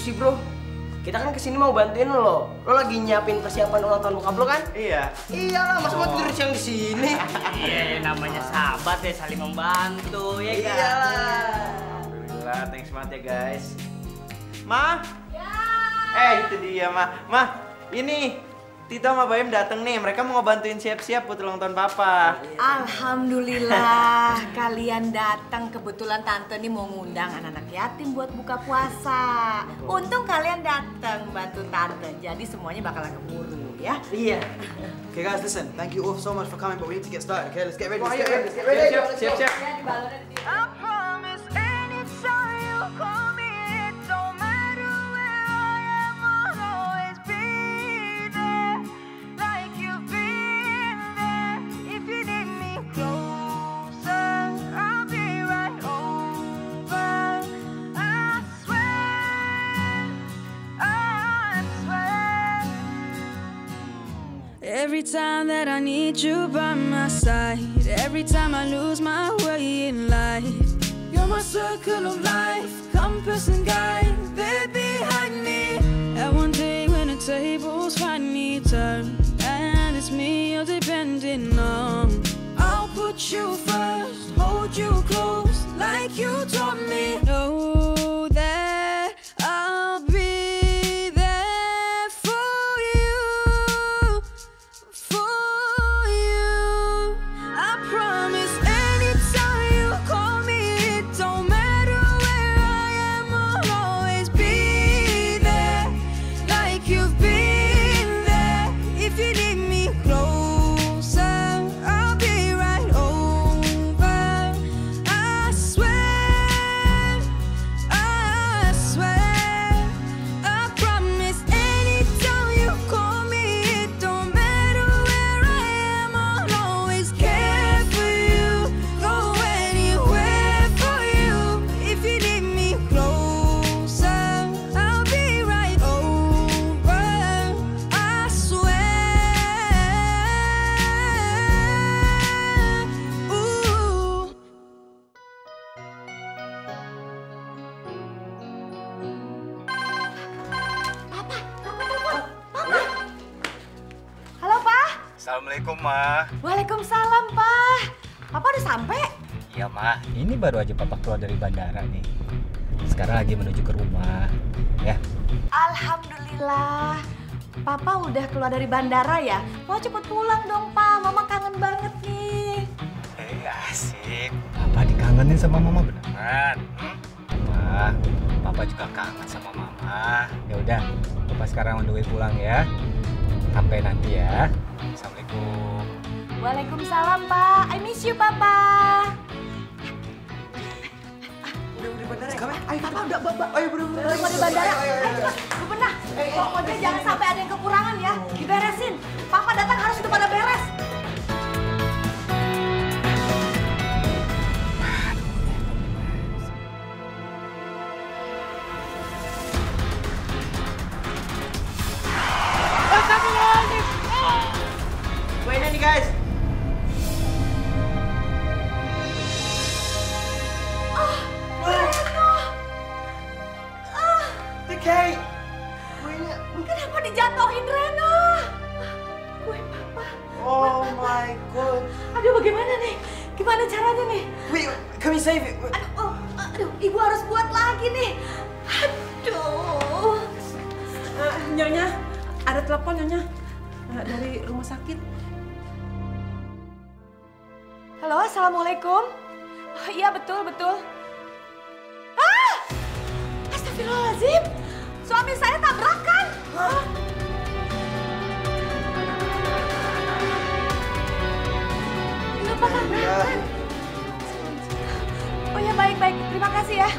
sih bro? Kita kan ke sini mau bantuin lo. Lo lagi nyiapin persiapan ulang tahun bokap lo kan? Iya. Iyalah, masa mau tidur siang di sini? Iya, namanya sahabat ya saling membantu ya kan. Iyalah. Alhamdulillah, thanks banget ya guys. Ma? Ya. Eh, itu dia, Ma. Ma, ini Tito sama Bayem dateng nih. Mereka mau ngebantuin siap-siap buat ulang tahun Papa. Alhamdulillah kalian datang kebetulan tante ini mau ngundang anak-anak yatim buat buka puasa. Untung kalian datang bantu tante. Jadi semuanya bakalan keburu ya. Iya. Okay, guys, listen. Thank you all so much for coming, but we need to get started. Okay, let's get ready. Let's get ayo, ready. let's get ready. Siap, siap, siap. Ya Every time that I need you by my side, every time I lose my way in life, you're my circle of life, compass and guide, baby, behind me. And one day when the tables finally turn, and it's me you're depending on, I'll put you first, hold you close, like you taught me. Assalamualaikum, Ma. Waalaikumsalam Pak. Papa udah sampai? Iya, Ma. Ini baru aja Papa keluar dari bandara nih. Sekarang lagi menuju ke rumah. Ya. Alhamdulillah. Papa udah keluar dari bandara ya? Mau cepet pulang dong Pak. Mama kangen banget nih. Eh, asik. Papa dikangenin sama Mama beneran. Hmm? Ma, Papa juga kangen sama Mama. Ya udah, Papa sekarang on the way pulang ya. Sampai nanti ya. Assalamualaikum. Waalaikumsalam Pak. I miss you Papa. Udah udah bandara. Ayo Papa udah bapak. Ayo. Udah mau di bandara. Ayo. Bu Benah. Pokoknya jangan sampai ada yang kekurangan ya. Diberesin. Papa datang harus itu pada beres. Kuenya nih guys. TK. Kuenya. Kenapa dijatuhin Rena? Kue Papa. Oh my god. Aduh bagaimana nih? Gimana caranya nih? Wait, can we save it? Aduh, oh, aduh, ibu harus buat lagi nih. Aduh. Eh, nyonya, ada telepon nyonya Eh, dari rumah sakit. Halo, assalamualaikum. Oh, iya betul betul. Ah, Astagfirullahaladzim. Suami saya tabrakan. Hah? Kenapa tabrakan? Oh ya baik baik, terima kasih ya.